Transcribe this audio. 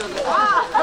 아!